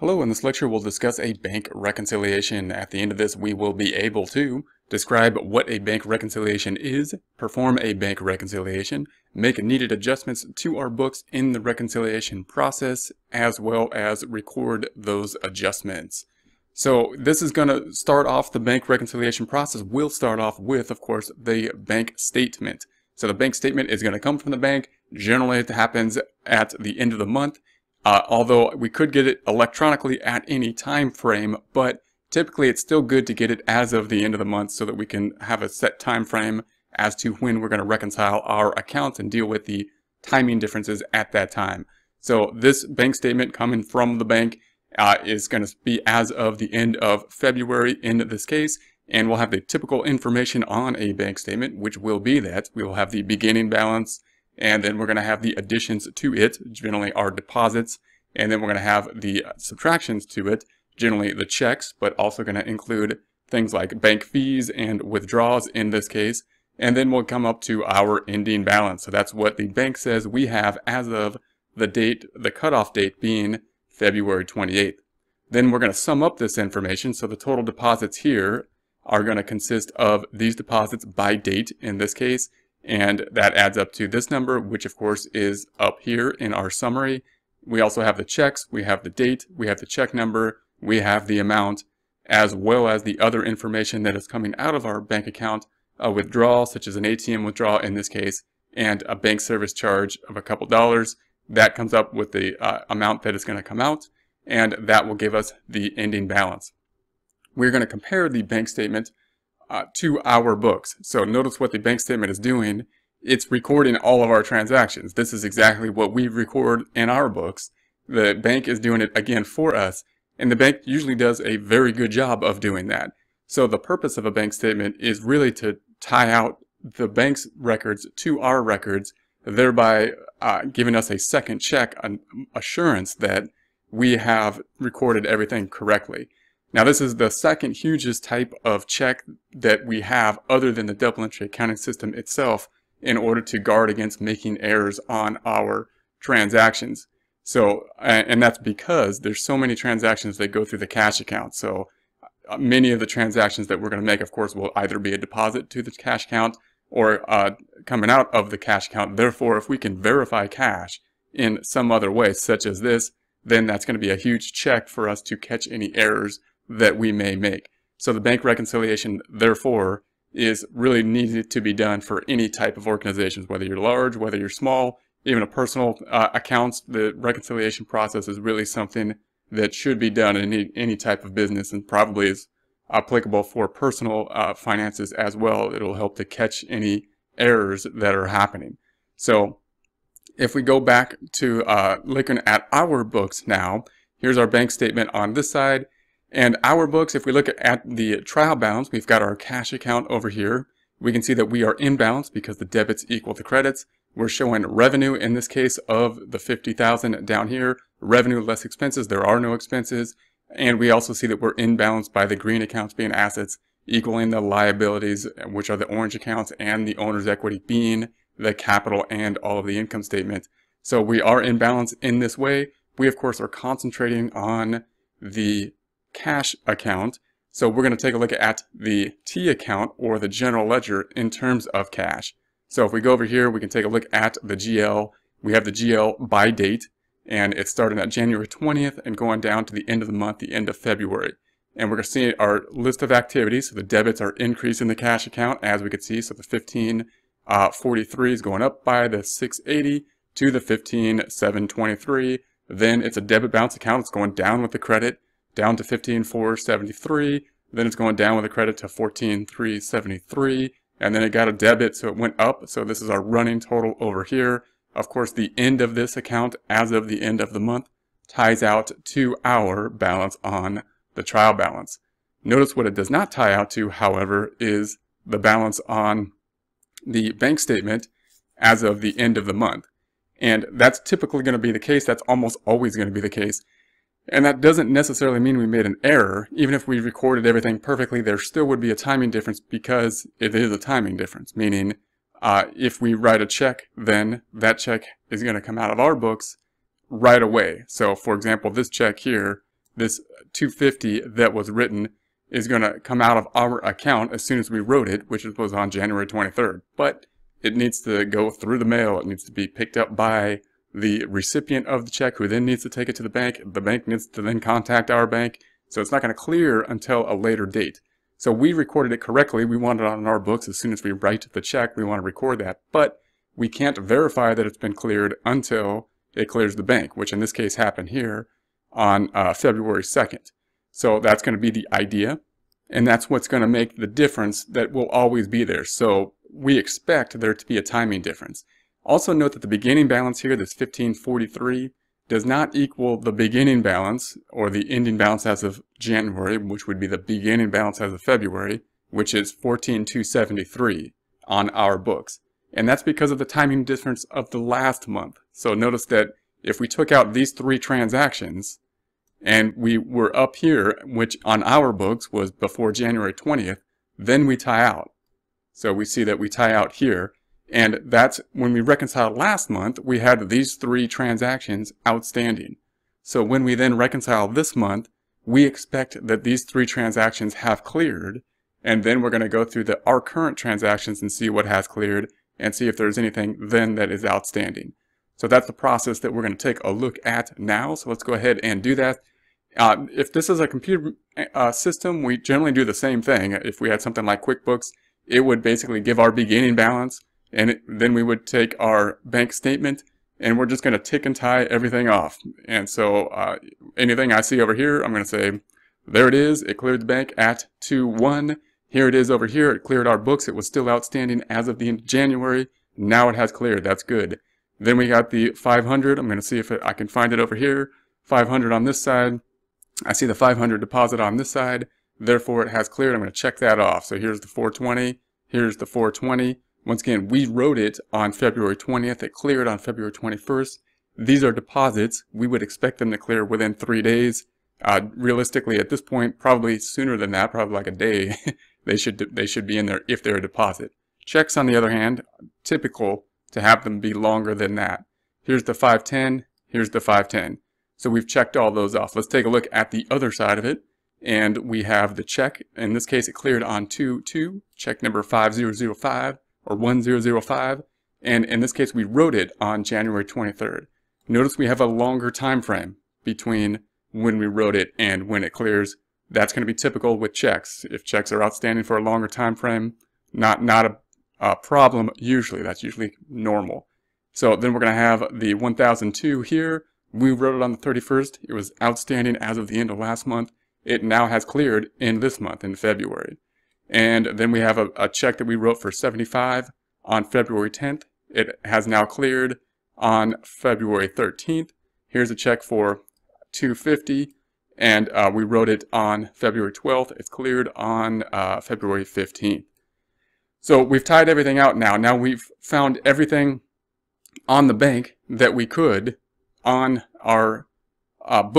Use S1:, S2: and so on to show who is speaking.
S1: Hello, in this lecture we'll discuss a bank reconciliation. At the end of this we will be able to describe what a bank reconciliation is, perform a bank reconciliation, make needed adjustments to our books in the reconciliation process, as well as record those adjustments. So this is going to start off the bank reconciliation process. We'll start off with, of course, the bank statement. So the bank statement is going to come from the bank. Generally it happens at the end of the month uh, although we could get it electronically at any time frame, but typically it's still good to get it as of the end of the month so that we can have a set time frame as to when we're going to reconcile our accounts and deal with the timing differences at that time. So this bank statement coming from the bank uh, is going to be as of the end of February in this case, and we'll have the typical information on a bank statement, which will be that we will have the beginning balance, and then we're going to have the additions to it, generally our deposits, and then we're going to have the subtractions to it, generally the checks, but also going to include things like bank fees and withdrawals in this case, and then we'll come up to our ending balance. So that's what the bank says we have as of the date, the cutoff date being February 28th. Then we're going to sum up this information, so the total deposits here are going to consist of these deposits by date in this case, and that adds up to this number, which of course is up here in our summary. We also have the checks, we have the date, we have the check number, we have the amount, as well as the other information that is coming out of our bank account, a withdrawal, such as an ATM withdrawal in this case, and a bank service charge of a couple dollars. That comes up with the uh, amount that is going to come out, and that will give us the ending balance. We're going to compare the bank statement uh, to our books. So notice what the bank statement is doing. It's recording all of our transactions. This is exactly what we record in our books. The bank is doing it again for us, and the bank usually does a very good job of doing that. So the purpose of a bank statement is really to tie out the bank's records to our records, thereby uh, giving us a second check, an assurance that we have recorded everything correctly. Now this is the second hugest type of check that we have other than the double entry accounting system itself in order to guard against making errors on our transactions. So, and that's because there's so many transactions that go through the cash account. So uh, many of the transactions that we're going to make, of course, will either be a deposit to the cash account or uh, coming out of the cash account. Therefore, if we can verify cash in some other way, such as this, then that's going to be a huge check for us to catch any errors that we may make. So the bank reconciliation, therefore, is really needed to be done for any type of organizations, whether you're large, whether you're small, even a personal uh, accounts, the reconciliation process is really something that should be done in any, any type of business and probably is applicable for personal uh, finances as well. It'll help to catch any errors that are happening. So if we go back to uh, looking at our books now, here's our bank statement on this side. And our books, if we look at the trial balance, we've got our cash account over here. We can see that we are in balance because the debits equal the credits. We're showing revenue in this case of the 50,000 down here. Revenue less expenses, there are no expenses. And we also see that we're in balance by the green accounts being assets equaling the liabilities, which are the orange accounts, and the owner's equity being the capital and all of the income statement. So we are in balance in this way. We, of course, are concentrating on the cash account. So we're going to take a look at the T account or the general ledger in terms of cash. So if we go over here, we can take a look at the GL. We have the GL by date, and it's starting at January 20th and going down to the end of the month, the end of February. And we're going to see our list of activities. So the debits are increasing the cash account, as we can see. So the 1543 uh, is going up by the 680 to the 15723. Then it's a debit balance account. It's going down with the credit down to 15,473. Then it's going down with a credit to 14,373. And then it got a debit, so it went up. So this is our running total over here. Of course, the end of this account, as of the end of the month, ties out to our balance on the trial balance. Notice what it does not tie out to, however, is the balance on the bank statement as of the end of the month. And that's typically going to be the case. That's almost always going to be the case. And that doesn't necessarily mean we made an error. Even if we recorded everything perfectly, there still would be a timing difference because it is a timing difference. Meaning, uh, if we write a check, then that check is going to come out of our books right away. So for example, this check here, this 250 that was written is going to come out of our account as soon as we wrote it, which was on January 23rd. But it needs to go through the mail. It needs to be picked up by the recipient of the check who then needs to take it to the bank. The bank needs to then contact our bank. So it's not going to clear until a later date. So we recorded it correctly. We want it on our books as soon as we write the check. We want to record that. But we can't verify that it's been cleared until it clears the bank, which in this case happened here on uh, February 2nd. So that's going to be the idea. And that's what's going to make the difference that will always be there. So we expect there to be a timing difference. Also note that the beginning balance here, this 1543, does not equal the beginning balance or the ending balance as of January, which would be the beginning balance as of February, which is 14273 on our books. And that's because of the timing difference of the last month. So notice that if we took out these three transactions and we were up here, which on our books was before January 20th, then we tie out. So we see that we tie out here. And that's when we reconciled last month, we had these three transactions outstanding. So when we then reconcile this month, we expect that these three transactions have cleared. And then we're going to go through the our current transactions and see what has cleared and see if there's anything then that is outstanding. So that's the process that we're going to take a look at now. So let's go ahead and do that. Uh, if this is a computer uh, system, we generally do the same thing. If we had something like QuickBooks, it would basically give our beginning balance, and it, then we would take our bank statement, and we're just going to tick and tie everything off. And so uh, anything I see over here, I'm going to say, there it is. It cleared the bank at 2-1. Here it is over here. It cleared our books. It was still outstanding as of the end of January. Now it has cleared. That's good. Then we got the 500. I'm going to see if I can find it over here. 500 on this side. I see the 500 deposit on this side, therefore it has cleared. I'm going to check that off. So here's the 420, here's the 420. Once again, we wrote it on February 20th. It cleared on February 21st. These are deposits. We would expect them to clear within three days. Uh, realistically, at this point, probably sooner than that, probably like a day, they should they should be in there if they're a deposit. Checks, on the other hand, typical to have them be longer than that. Here's the 510, here's the 510. So we've checked all those off. Let's take a look at the other side of it. And we have the check. In this case, it cleared on 2-2, check number 5005 or 1005. And in this case, we wrote it on January 23rd. Notice we have a longer time frame between when we wrote it and when it clears. That's going to be typical with checks. If checks are outstanding for a longer time frame, not, not a, a problem usually. That's usually normal. So then we're going to have the 1002 here we wrote it on the 31st. It was outstanding as of the end of last month. It now has cleared in this month, in February. And then we have a, a check that we wrote for 75 on February 10th. It has now cleared on February 13th. Here's a check for 250 and uh, we wrote it on February 12th. It's cleared on uh, February 15th. So we've tied everything out now. Now we've found everything on the bank that we could on our uh, book.